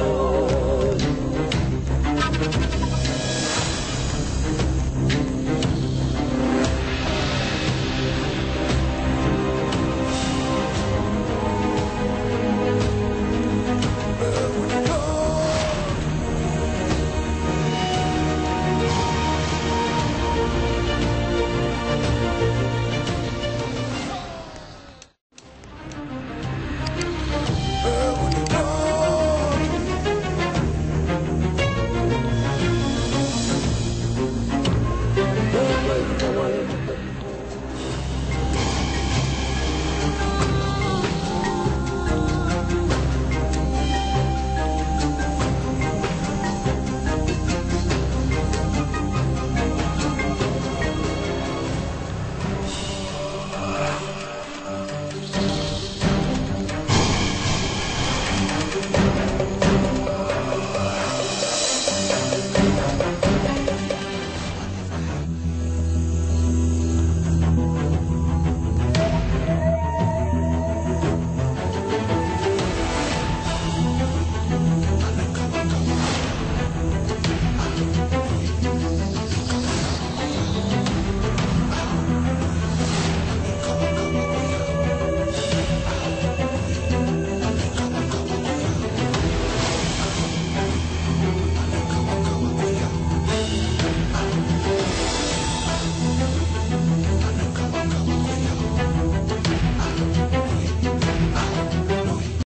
Oh.